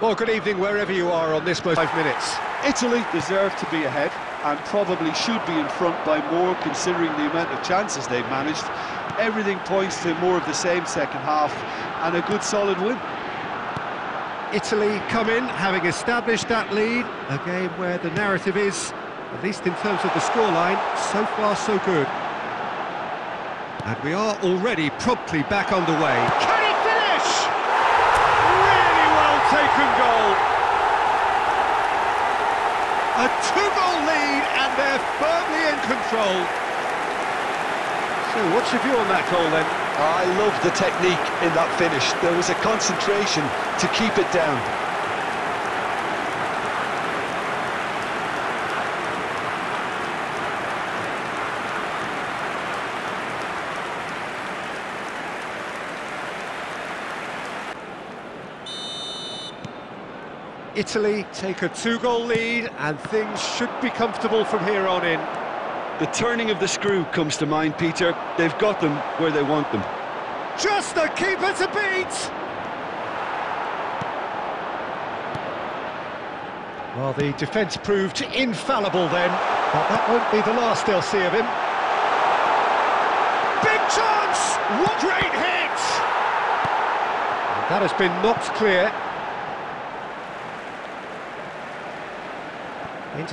Well, good evening wherever you are on this most five minutes. Italy deserve to be ahead and probably should be in front by more considering the amount of chances they've managed. Everything points to more of the same second half and a good solid win. Italy come in, having established that lead, a game where the narrative is, at least in terms of the scoreline, so far so good. And we are already promptly back on the underway. Can he finish? Really well taken goal. A two-goal lead and they're firmly in control. So what's your view on that goal then? I love the technique in that finish. There was a concentration to keep it down. Italy take a two-goal lead and things should be comfortable from here on in. The turning of the screw comes to mind, Peter. They've got them where they want them. Just the keeper to beat! Well, the defence proved infallible then, but that won't be the last they'll see of him. Big chance! What great hit! And that has been knocked clear. Into